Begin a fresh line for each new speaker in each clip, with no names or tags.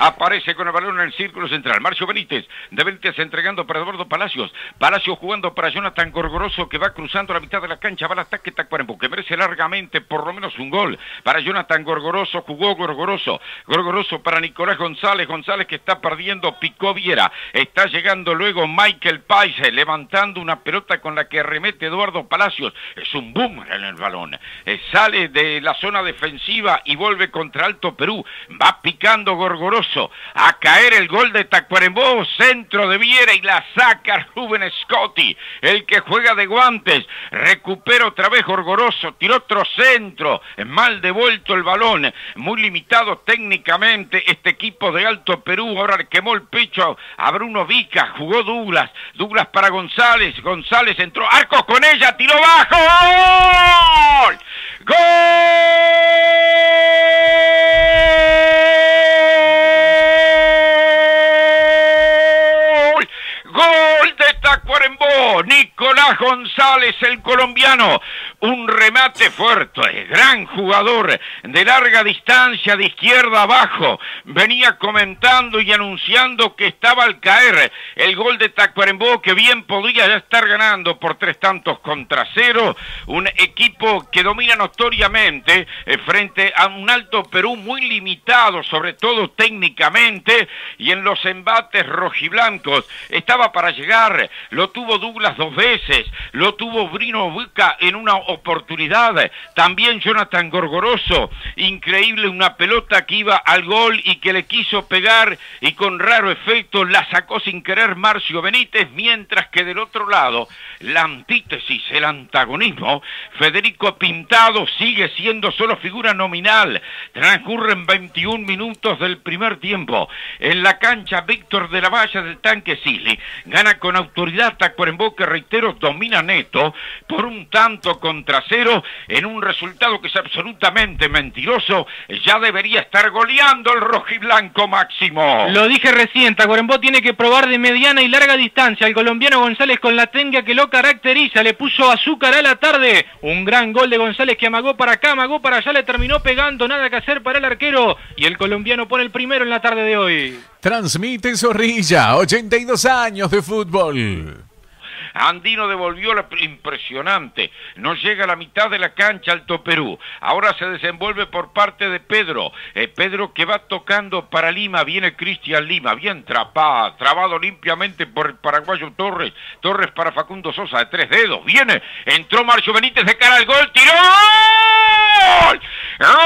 Aparece con el balón en el círculo central. Marcio Benítez. De Benítez entregando para Eduardo Palacios. Palacios jugando para Jonathan Gorgoroso que va cruzando la mitad de la cancha. Va al ataque Tacuarembó que merece largamente por lo menos un gol. Para Jonathan Gorgoroso jugó Gorgoroso. Gorgoroso para Nicolás González. González que está perdiendo. Picó Viera. Está llegando luego Michael Paise levantando una pelota con la que remete Eduardo Palacios. Es un boom en el balón. Eh, sale de la zona defensiva y vuelve contra Alto Perú. Va picando Gorgoroso. A caer el gol de Tacuarembó. Centro de Viera y la saca Rubén Scotti. El que juega de guantes. Recupera otra vez Gorgoroso. Tiró otro centro. Mal devuelto el balón. Muy limitado técnicamente este equipo de Alto Perú. Ahora le quemó el pecho a Bruno Vica. Jugó Douglas. Douglas para González. González entró. Arco con ella. Tiró bajo. ¡Gol! ¡Gol! Nicolás González, el colombiano. Un remate fuerte, gran jugador de larga distancia de izquierda abajo. Venía comentando y anunciando que estaba al caer el gol de Tacuarembó que bien podría ya estar ganando por tres tantos contra cero. Un equipo que domina notoriamente eh, frente a un Alto Perú muy limitado, sobre todo técnicamente y en los embates rojiblancos. Estaba para llegar, lo tuvo Douglas dos veces, lo tuvo Brino Buca en una oportunidad. También Jonathan Gorgoroso, increíble una pelota que iba al gol y que le quiso pegar y con raro efecto la sacó sin querer Marcio Benítez, mientras que del otro lado la antítesis, el antagonismo, Federico Pintado sigue siendo solo figura nominal. Transcurren 21 minutos del primer tiempo. En la cancha Víctor de la Valla del Tanque Sili gana con autoridad Tacuarembó que reitero domina neto por un tanto contra cero en un resultado que es absolutamente mentiroso. Ya debería estar goleando el rojiblanco máximo.
Lo dije recién, Tacuarembó tiene que probar de mediana y larga distancia. El colombiano González con la tenga que lo caracteriza, le puso azúcar a la tarde. Un gran gol de González que amagó para acá, amagó para allá, le terminó pegando, nada que hacer para el arquero. Y el colombiano pone el primero en la tarde de hoy.
Transmite Zorrilla, 82 años de fútbol.
Andino devolvió la impresionante. No llega a la mitad de la cancha Alto Perú. Ahora se desenvuelve por parte de Pedro. Eh, Pedro que va tocando para Lima. Viene Cristian Lima. Bien trapado, trabado limpiamente por el paraguayo Torres. Torres para Facundo Sosa de tres dedos. Viene. Entró Marcio Benítez de cara al gol. ¡Tiró! ¡Gol!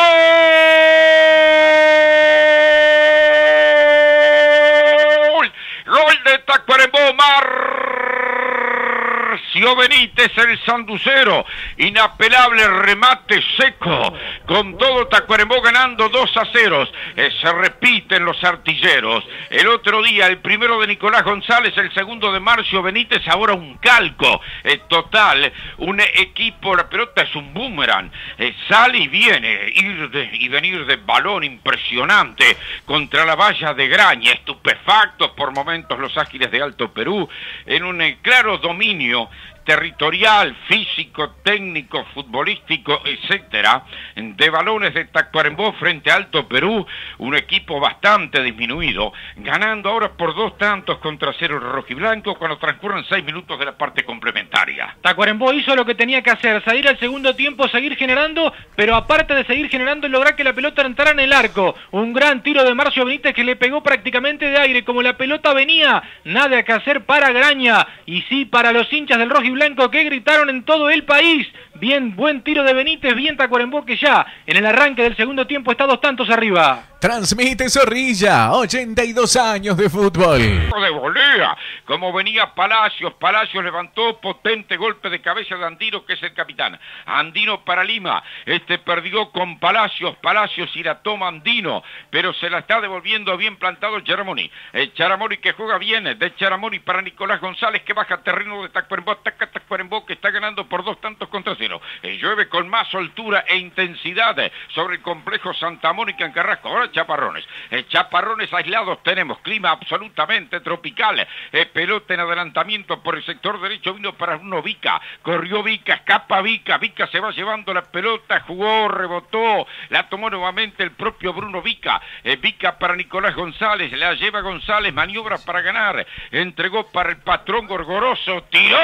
Marcio Benítez, el sanducero. Inapelable remate seco. Con todo Tacuarembó ganando 2 a 0. Eh, se repiten los artilleros. El otro día, el primero de Nicolás González, el segundo de Marcio Benítez, ahora un calco. Eh, total, un equipo, la pelota es un boomerang. Eh, sale y viene, ir de- y venir de balón impresionante contra la valla de Graña. Estupefactos por momentos los ágiles de Alto Perú en un claro dominio territorial, físico, técnico, futbolístico, etcétera, de balones de Tacuarembó frente a Alto Perú, un equipo bastante disminuido, ganando ahora por dos tantos contra cero rojiblanco cuando transcurren seis minutos de la parte complementaria.
Tacuarembó hizo lo que tenía que hacer, salir al segundo tiempo, seguir generando, pero aparte de seguir generando, lograr que la pelota entrara en el arco. Un gran tiro de Marcio Benítez que le pegó prácticamente de aire, como la pelota venía, nada que hacer para Graña, y sí para los hinchas del rojo y blanco que gritaron en todo el país. Bien, buen tiro de Benítez, bien Tacuarembó que ya en el arranque del segundo tiempo está dos tantos arriba.
Transmite Zorrilla, 82 años de fútbol.
de volea, como venía Palacios, Palacios levantó potente golpe de cabeza de Andino, que es el capitán. Andino para Lima, este perdió con Palacios, Palacios y la toma Andino, pero se la está devolviendo bien plantado Charamoni. El Charamoni que juega bien, de Charamoni para Nicolás González, que baja terreno de Tacuarembó, ataca Tacuarembó, que está ganando por dos tantos contra cero. Eh, llueve con más soltura e intensidad eh, sobre el complejo Santa Mónica en Carrasco. Ahora chaparrones. Eh, chaparrones aislados tenemos, clima absolutamente tropical. Pelota en adelantamiento por el sector derecho vino para Bruno Vica. Corrió Vica, escapa Vica. Vica se va llevando la pelota, jugó, rebotó. La tomó nuevamente el propio Bruno Vica. Vica para Nicolás González. La lleva González, maniobra para ganar. Entregó para el patrón Gorgoroso. ¡Tiró!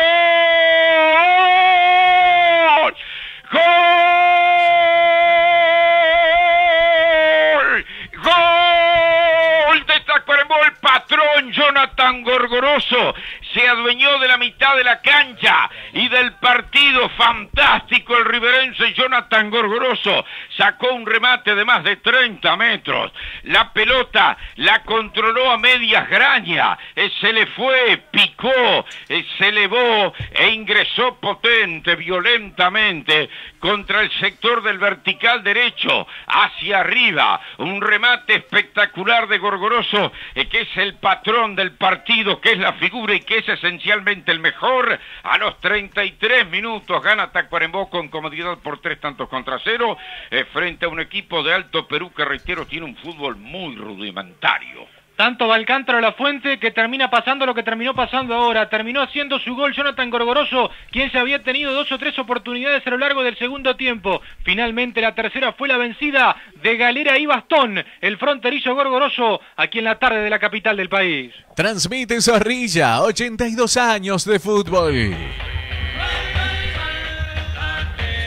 Jonathan Gorgoroso se adueñó de la mitad de la cancha y del partido fantástico el riverense Jonathan Gorgoroso sacó un remate de más de 30 metros. La pelota la controló a medias grañas, eh, se le fue, picó, eh, se elevó e ingresó potente, violentamente contra el sector del vertical derecho, hacia arriba. Un remate espectacular de Gorgoroso, eh, que es el patrón del partido, que es la figura y que es esencialmente el mejor. A los 33 minutos gana Tacuarembó con comodidad por tres tantos contra cero, eh, frente a un equipo de Alto Perú que, reitero, tiene un fútbol muy rudimentario.
Tanto Balcántaro La Fuente que termina pasando lo que terminó pasando ahora. Terminó haciendo su gol Jonathan Gorgoroso, quien se había tenido dos o tres oportunidades a lo largo del segundo tiempo. Finalmente la tercera fue la vencida de Galera y Bastón, el fronterizo Gorgoroso, aquí en la tarde de la capital del país.
Transmite Zorrilla, 82 años de fútbol.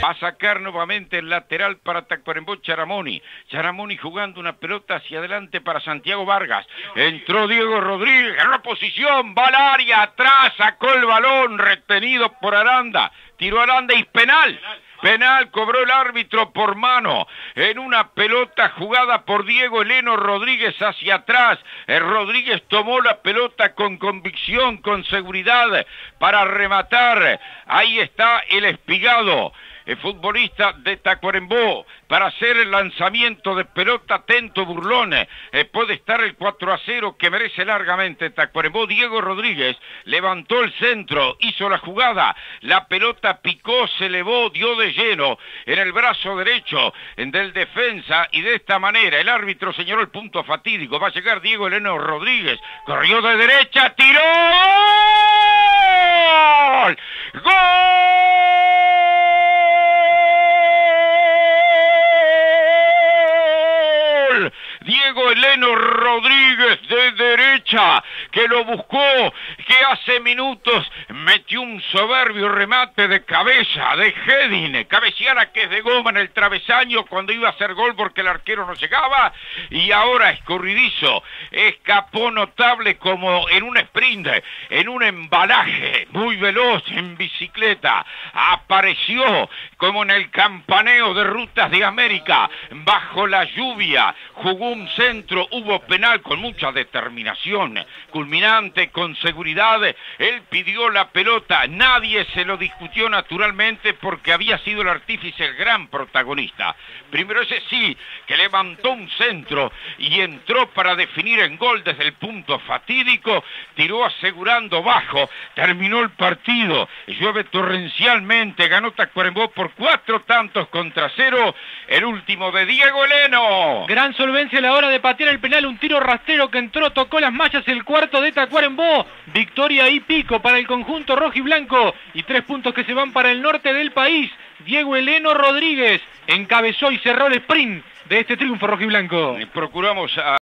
Va a sacar nuevamente el lateral para Tacuarembó Charamoni. Charamoni jugando una pelota hacia adelante para Santiago Vargas. Entró Diego Rodríguez, en la posición, va al área, atrás, sacó el balón, retenido por Aranda. Tiró Aranda y penal. Penal cobró el árbitro por mano en una pelota jugada por Diego Eleno Rodríguez hacia atrás. El Rodríguez tomó la pelota con convicción, con seguridad para rematar. Ahí está el espigado el futbolista de Tacuarembó, para hacer el lanzamiento de pelota atento burlón. Eh, puede estar el 4 a 0 que merece largamente Tacuarembó. Diego Rodríguez levantó el centro, hizo la jugada, la pelota picó, se elevó, dio de lleno en el brazo derecho del defensa y de esta manera el árbitro señaló el punto fatídico. Va a llegar Diego Eleno Rodríguez, corrió de derecha, tiró. Eleno Rodríguez de derecha, que lo buscó, que hace minutos metió un soberbio remate de cabeza, de Hedin, cabeceara que es de goma en el travesaño cuando iba a hacer gol porque el arquero no llegaba, y ahora escurridizo, escapó notable como en un sprint, en un embalaje muy veloz en bicicleta, apareció como en el campaneo de rutas de América, bajo la lluvia, jugó un centro, hubo penal con mucha determinación, culminante, con seguridad, él pidió la pelota, nadie se lo discutió naturalmente porque había sido el artífice el gran protagonista. Primero ese sí, que levantó un centro y entró para definir en gol desde el punto fatídico, tiró asegurando bajo, terminó el partido, llueve torrencialmente, ganó Tacuarembó por cuatro tantos contra cero, el último de Diego Eleno.
Gran solvencia a la hora de patear el penal, un tiro rastrero que entró, tocó las mallas, el cuarto de Tacuarembó, victoria y pico para el rojo y blanco y tres puntos que se van para el norte del país. Diego Eleno Rodríguez encabezó y cerró el sprint de este triunfo rojo y blanco.
Procuramos a